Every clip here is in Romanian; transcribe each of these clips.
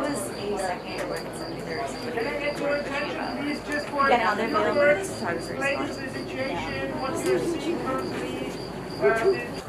was second or. Can I get your attention, please, just for in the situation, what's your seat, please?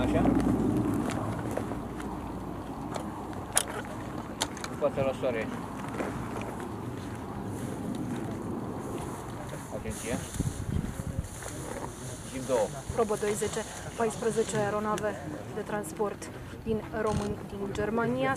Așa. Cu fața la soare. Atenție. Jim 2. Robo 210, 14 aeronave de transport din români din Germania.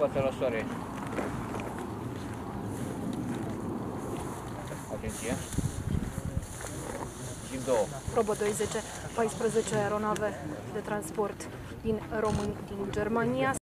Cu fața la soare. Atenție. Jim 2. Robo 210, 14 aeronave de transport din români din Germania.